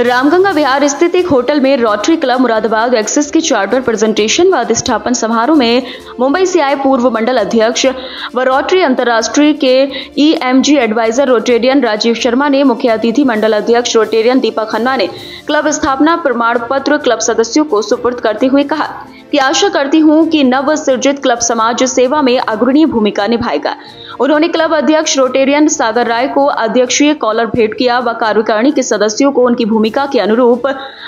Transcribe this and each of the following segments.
रामगंगा विहार स्थित एक होटल में रोटरी क्लब मुरादाबाद एक्सिस के चार्टर प्रेजेंटेशन व अधिष्ठापन समारोह में मुंबई से आए पूर्व मंडल अध्यक्ष व रोटरी अंतर्राष्ट्रीय के EMG adviser rotarian Rajeev Sharma ने मुख्य अतिथि मंडल अध्यक्ष रोटेरियन दीपक खन्ना ने क्लब स्थापना प्रमाण पत्र क्लब सदस्यों को सुपुर्द करते हुए कहा। कि आशा करती हूँ कि नव सृजित क्लब समाज सेवा में अग्रणी भूमिका निभाएगा। उन्होंने क्लब अध्यक्ष रोटेरियन सागर राय को अध्यक्षीय कॉलर भेंट किया व कार्यकारिणी के सदस्यों को उनकी भूमिका के अनुरूप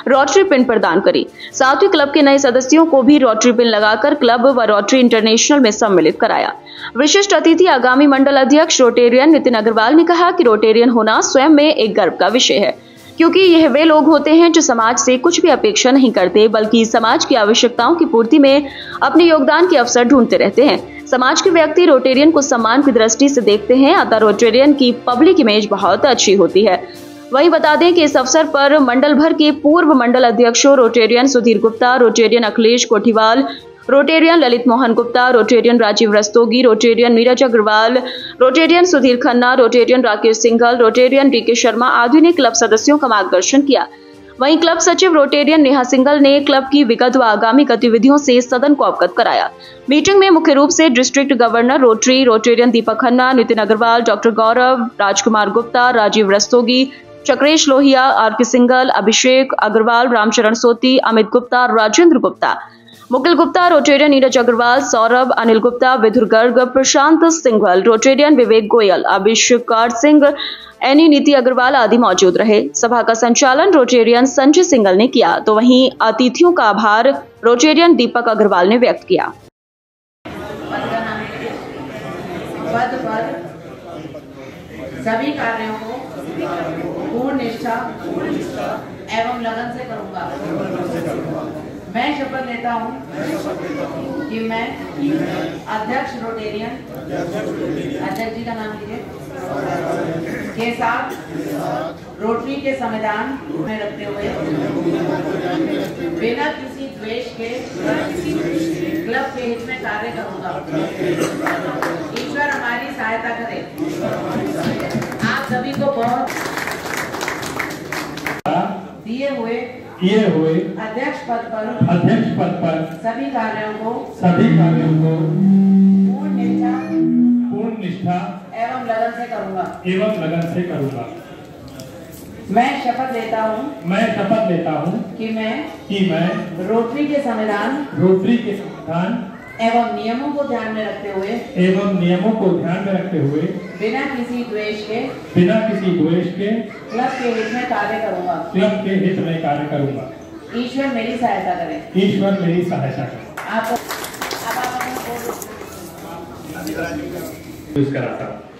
रोटरी पिन प्रदान करी। साथ ही क्लब के नए सदस्यों को भी रोटरी पिन लगाकर क्लब व रोटरी इंटरनेशनल में सम्मिलित कराया। विशिष्ट अतिथि आगामी मंडल अध्यक्ष रोटेरियन नितिन अग्रवाल ने कहा कि रोटेरियन होना स्वयं में एक गर्व का विषय है। क्योंकि यह वे लोग होते हैं जो समाज से कुछ भी अपेक्षा नहीं करते, बल्कि समाज की आवश्यकताओं की पूर्ति में अपने योगदान के अवसर ढूंढते रहते हैं। समाज के व्यक्ति रोटेरियन को सम्मान की दृष्टि से देखते हैं, अतः रोटेरियन की पब्लिक इमेज बहुत अच्छी होती है। वहीं बता दें कि इस अवसर पर मंडल भर के पूर्व मंडल अध्यक्षों rotarian Sudhir Gupta rotarian Akhilesh Kothiwal rotarian Lalit Mohan Gupta, rotarian Rajeev Rastogi, rotarian Neeraj Agarwal, rotarian Sudhir Khanna, rotarian Rakesh Singhal, rotarian D K Sharma आदि ने क्लब सदस्यों का मार्गदर्शन किया। वहीं क्लब सचिव रोटेरियन नेहा सिंगल ने क्लब की विगत व आगामी गतिविधियों से सदन को अवगत कराया। मीटिंग में मुख्य रूप से district governor Rotary, Rotarian Deepak Khanna, Nitin Agarwal, doctor Gaurav, Rajkumar Gupta, Rajeev Rastogi, Chakresh Lohia R K Singhal Abhishek Agarwal, Ramcharan Soti, Amit Gupta, Rajendra Gupta. Mukul Gupta, Rotarian Neeraj Agarwal, Saurabh, Anil Gupta, Vidhur Garg, Prashant Singhal, rotarian Vivek Goyal अभिषेकार Singh, any नीति अग्रवाल आदि मौजूद रहे। सभा का संचालन Rotarian Sanjay single ने किया। तो वहीं अतिथियों का आभार रोटेरियन दीपक अग्रवाल ने व्यक्त किया। सभी कार्यों को पूर्ण निष्ठा एवं लगन से करूँगा। मैं शपथ लेता हूँ कि मैं अध्यक्ष रोटेरियन, अध्यक्ष जी का नाम लीजिए, के साथ रोटरी के संविधान में रखते हुए, बिना किसी द्वेष के क्लब के हित में कार्य करूँगा। ईश्वर हमारी सहायता करे। आप सभी को बहुत दिए हुए किए हुए अध्यक्ष पद पर अध्यक्ष पद पर सभी कार्यों को सभी कार्यों को पूर्ण निष्ठा पूर्ण निष्ठा एवं लगन से करूँगा। एवं लगन से करूँगा। मैं शपथ लेता हूँ मैं शपथ लेता हूँ कि मैं कि मैं रोटरी के संविधान रोटरी के संविधान एवं नियमों को ध्यान में रखते हुए एवं नियमों को ध्यान में रखते हुए बिना किसी द्वेष के बिना किसी द्वेष के क्लब के हित में कार्य करूँगा क्लब के हित में कार्य करूँगा ईश्वर मेरी सहायता करे ईश्वर मेरी सहायता करे आप आप, आप अपना यूज़ कराता हूँ